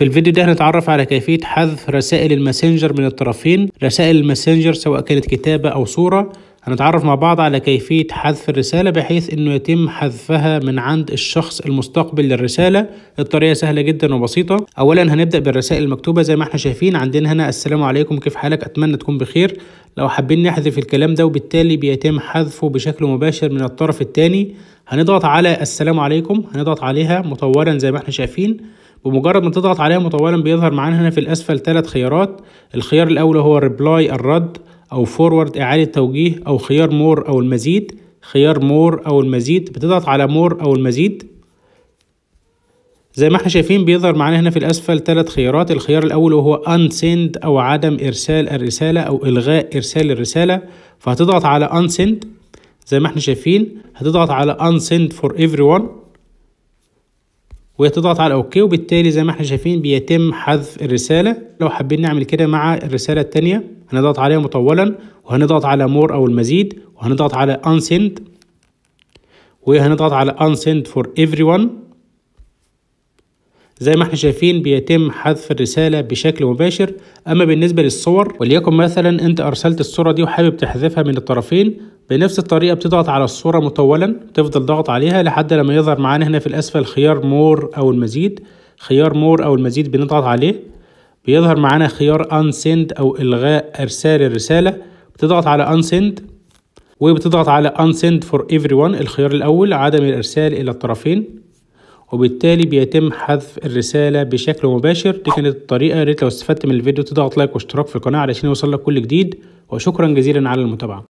في الفيديو ده هنتعرف على كيفية حذف رسائل الماسنجر من الطرفين. رسائل الماسنجر سواء كانت كتابة أو صورة. هنتعرف مع بعض على كيفية حذف الرسالة بحيث إنه يتم حذفها من عند الشخص المستقبل للرسالة. الطريقة سهلة جدا وبسيطة. اولا هنبدأ بالرسائل المكتوبة زي ما إحنا شايفين عندنا هنا. السلام عليكم كيف حالك؟ أتمنى تكون بخير. لو حابين نحذف الكلام ده وبالتالي بيتم حذفه بشكل مباشر من الطرف الثاني. هنضغط على السلام عليكم هنضغط عليها مطولا زي ما إحنا شايفين. بمجرد ما تضغط عليها مطولا بيظهر معانا هنا في الأسفل ثلاث خيارات. الخيار الأول هو reply الرد أو forward إعادة توجيه أو خيار more أو المزيد. خيار more أو المزيد بتضغط على more أو المزيد. زي ما إحنا شايفين بيظهر معانا هنا في الأسفل ثلاث خيارات. الخيار الأول وهو unsend أو عدم إرسال الرسالة أو إلغاء إرسال الرسالة. فهتضغط على unsend. زي ما إحنا شايفين هتضغط على unsend for everyone. وتضغط على okay وبالتالي زي ما إحنا شايفين بيتم حذف الرسالة. لو حابين نعمل كده مع الرسالة التانية هنضغط عليها مطولا وهنضغط على more أو المزيد وهنضغط على unsend وهنضغط على unsend for everyone. زي ما إحنا شايفين بيتم حذف الرسالة بشكل مباشر. أما بالنسبة للصور وليكن مثلا أنت أرسلت الصورة دي وحابب تحذفها من الطرفين بنفس الطريقة بتضغط على الصورة مطولا تفضل ضغط عليها لحد لما يظهر معانا هنا في الأسفل خيار more أو المزيد. خيار more أو المزيد بنضغط عليه. بيظهر معانا خيار unsend أو إلغاء إرسال الرسالة. بتضغط على unsend وبتضغط على unsend for everyone الخيار الأول عدم الإرسال إلى الطرفين. وبالتالي بيتم حذف الرسالة بشكل مباشر. دي كانت الطريقة. يا ريت لو استفدت من الفيديو تضغط like واشتراك في القناة علشان يوصل لك كل جديد. وشكرا جزيلا على المتابعة.